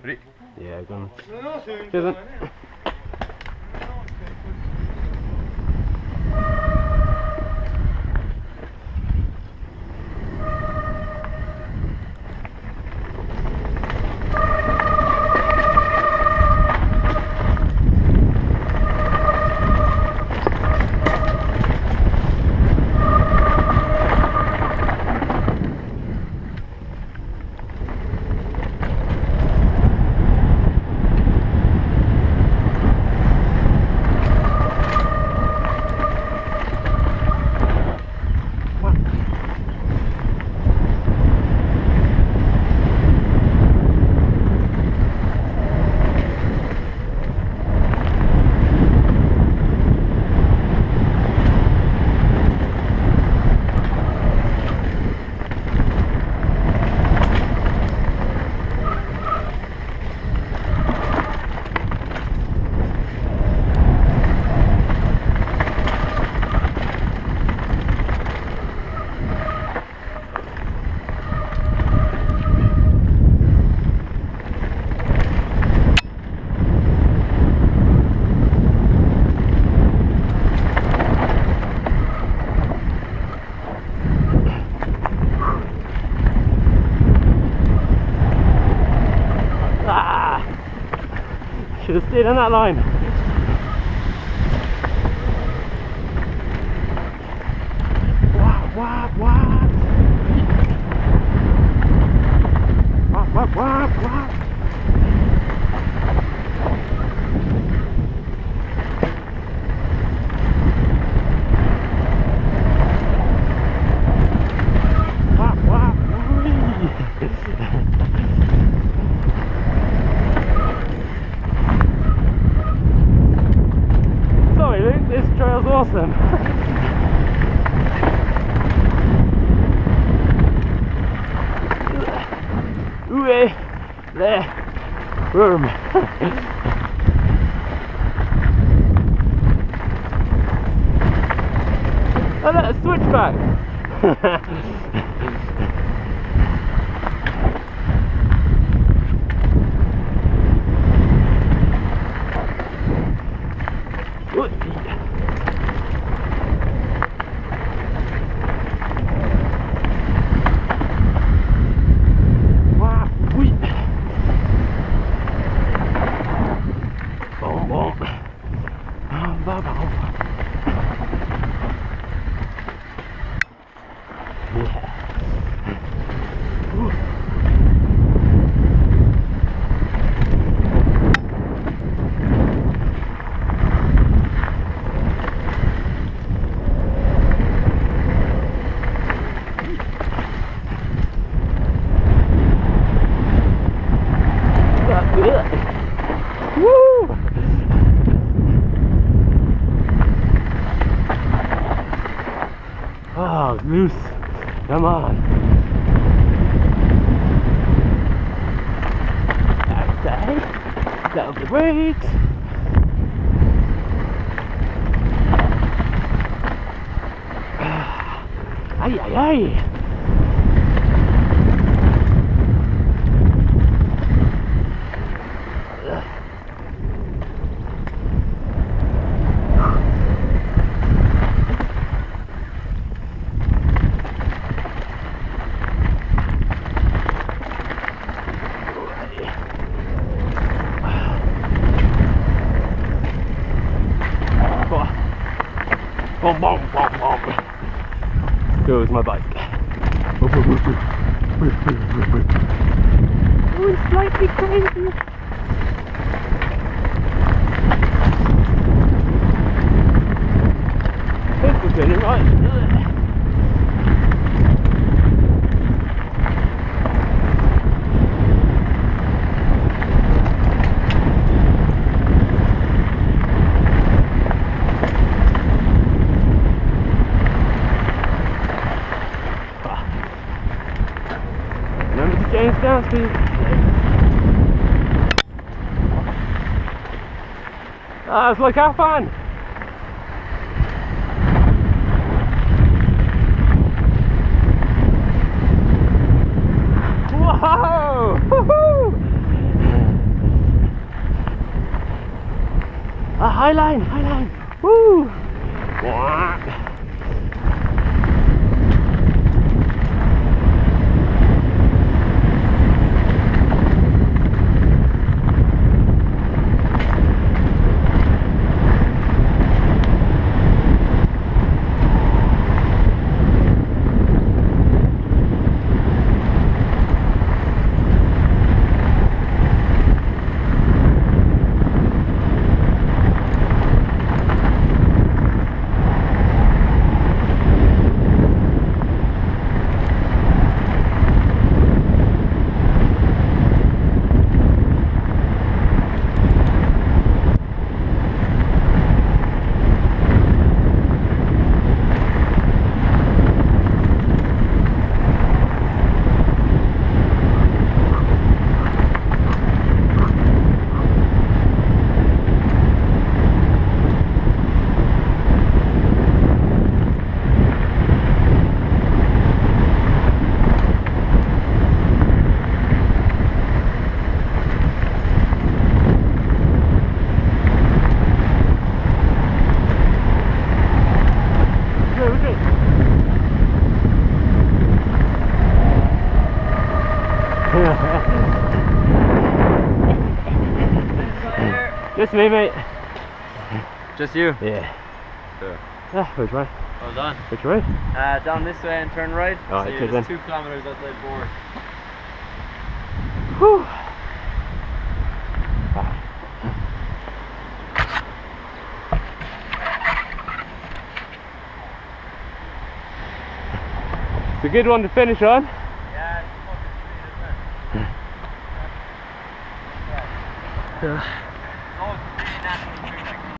Ready? Yeah, go on. Non, non, c'est une Cheers, Have stayed on that line. Wap, wap, wap. Wap, wap, wap, wap. Awesome. Ooh, there, boom. oh, that's a switchback. Oh, loose. Come on. Outside. Down the brakes. Ay, ay, ay. Boom, boom, boom, boom. Goes my bike. Oh, it's slightly crazy. This is getting right. Ah, James Johnson. That's like half on. Whoa! A high line, high line. Woo! What? Just me, mate. Just you. Yeah. Sure. Ah, which way? Well done. Which way? Uh, down this way and turn right. Oh, so okay you're just two kilometers outside Bourne. Whew. It's a good one to finish on. Yeah, it's fucking sweet, isn't it? Yeah.